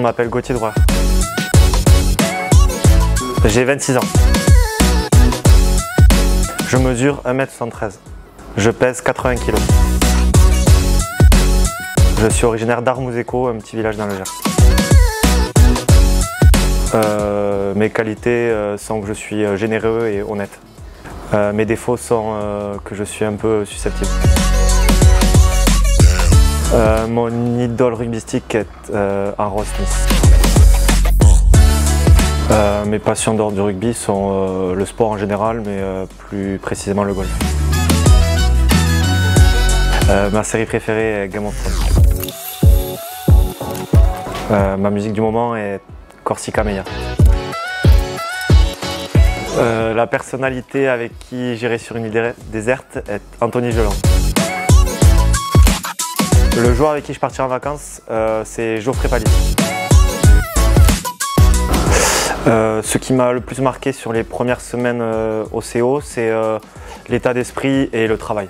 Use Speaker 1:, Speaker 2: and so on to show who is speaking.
Speaker 1: m'appelle Gauthier Droit. J'ai 26 ans. Je mesure 1m73. Je pèse 80 kg. Je suis originaire d'Armouzeco, un petit village dans le Gers. Euh, mes qualités euh, sont que je suis euh, généreux et honnête. Mes défauts sont que je suis un peu susceptible. Euh, mon idole rugbystique est euh, Aaron Smith. Euh, mes passions d'ordre du rugby sont euh, le sport en général, mais plus précisément le golf. Ma série préférée est Game of Thrones. Ma musique du moment est Corsica Meia. La personnalité avec qui j'irai sur une île dé- déserte est Anthony Geland. Le joueur avec qui je partirai en vacances, euh, c'est Geoffrey Pally. Euh, ce qui m'a le plus marqué sur les premières semaines euh, au CO, c'est l'état d'esprit et le travail.